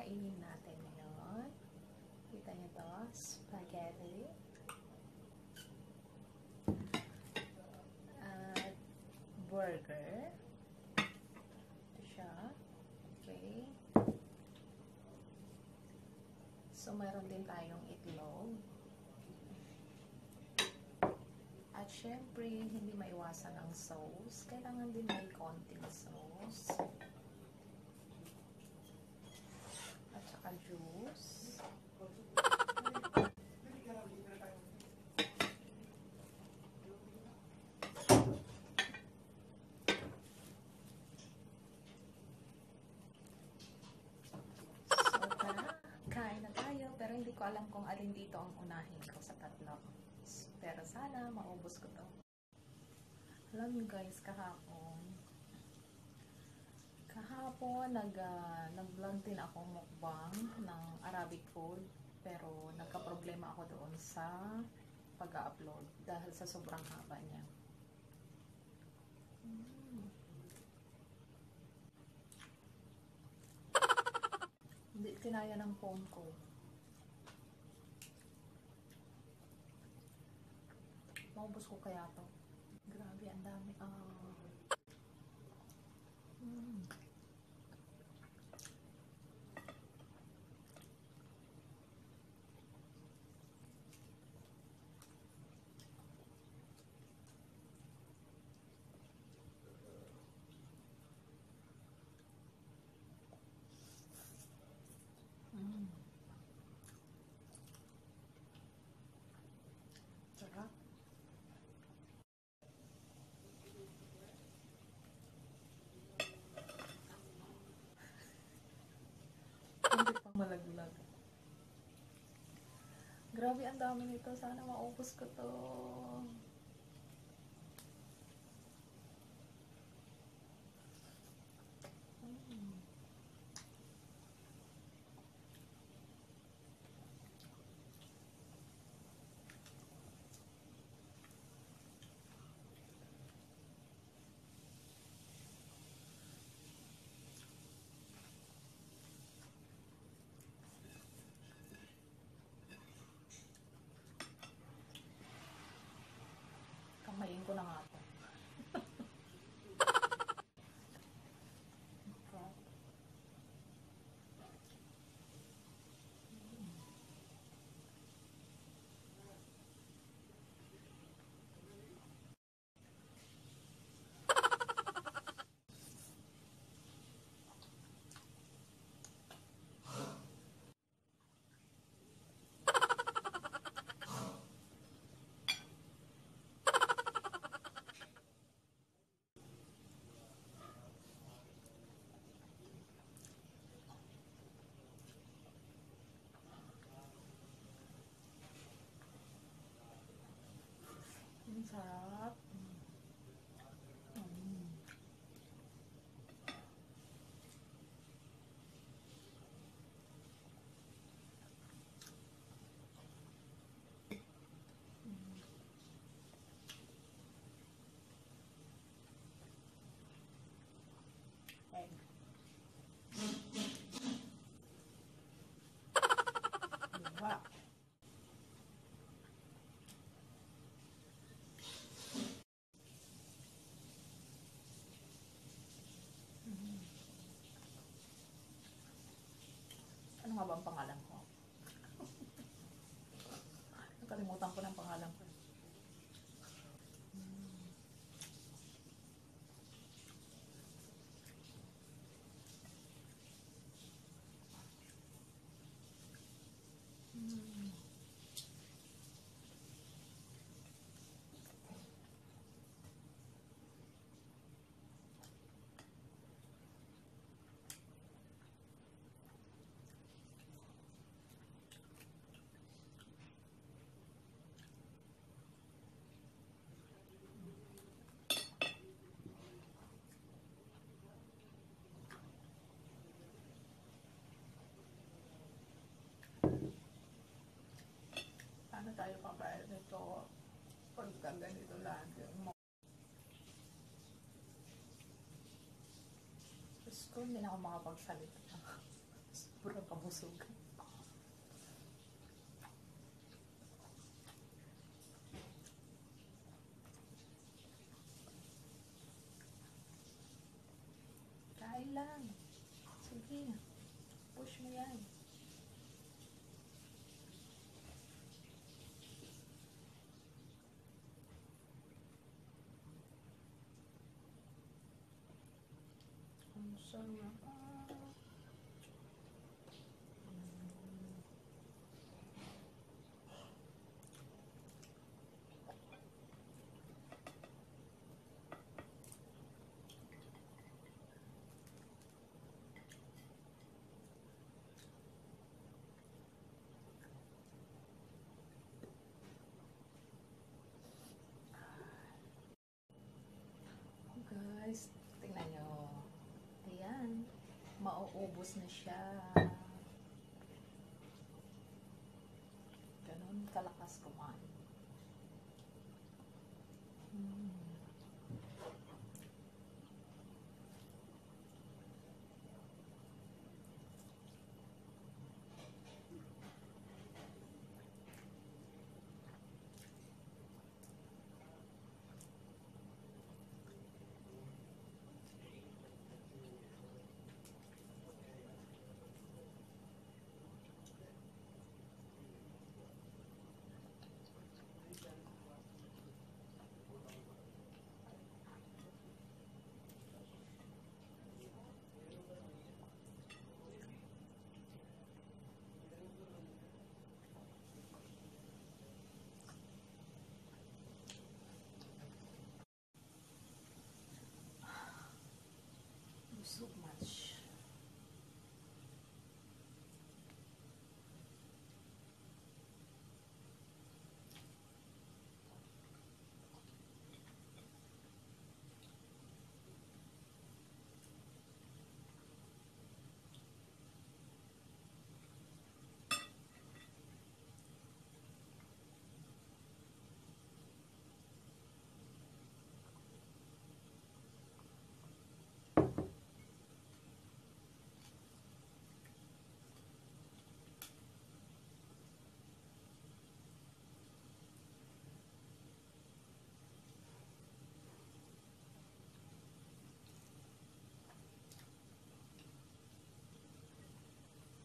kakainin natin ngayon. Kita niyo to, spaghetti. At burger. Ito siya. Okay. So, meron din tayong itlog. At syempre, hindi maiwasan ang sauce. Kailangan din may konting sauce. At saka juice. So, tara. Kain na tayo. Pero hindi ko alam kung alin dito ang unahin ko sa tatlo. Pero sana maubos ko to. Alam niyo guys, kahapon, kahapon nag, uh, nag-vlog din ako mukbang ng Arabic food. Pero nagka-problema ako doon sa pag-upload dahil sa sobrang haba niya. Mm. Hindi kinaya ng phone ko. Maubos ko kaya to. Grabe, ang dami. Ah. Mm. Mm. Sarap. Malaglag. Grabe, ang dami nito. Sana maubos ko to. Mm. Kamayin ko na nga to. Okay. Ang nga ba ang pangalan ko? Nakalimutan ko ng pangalan ko. Ko, hindi na ako makapagsalita. Sobrang kabusog. Kain lang. Sige. Push mo yan. Ang sarap. Mauubos na siya. Ganun kalakas kumain. Mm. So much.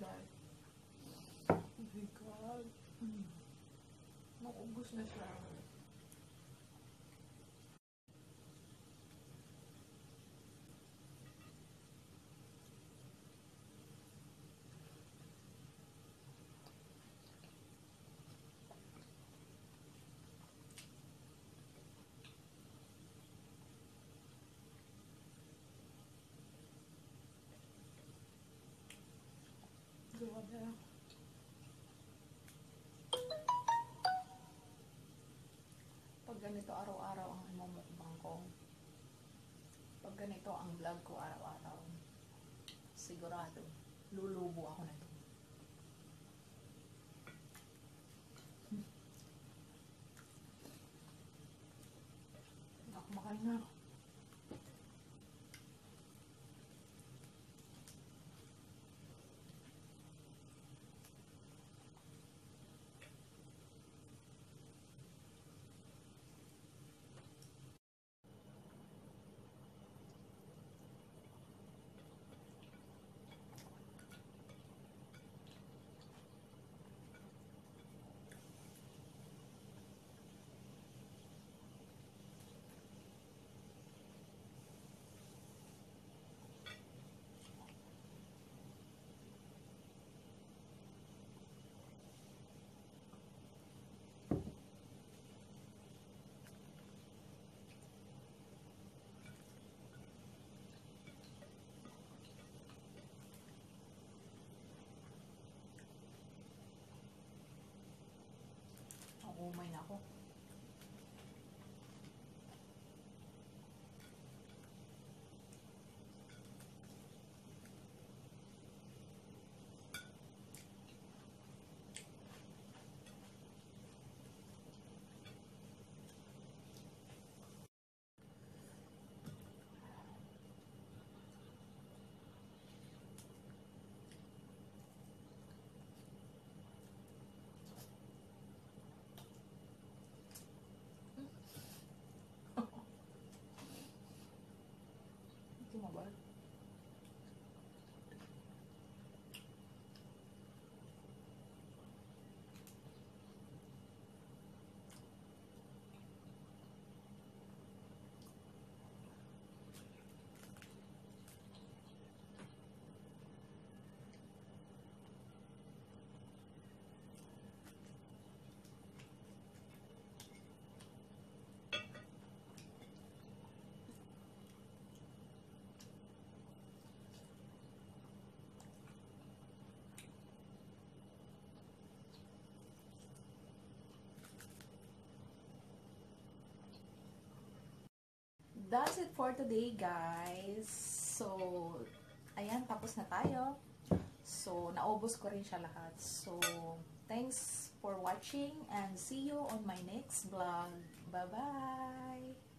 Dahil, oh my God. Mm. Naubos na siya. Grabe. Pag ganito araw-araw ang imumukbang ko, pag ganito ang vlog ko araw-araw, sigurado, lulubo ako na ito. Ako makain na. Naumay na ako. That's it for today, guys. So, ayan, tapos na tayo. So, naubos ko rin siya lahat. So, thanks for watching and see you on my next vlog. Bye-bye!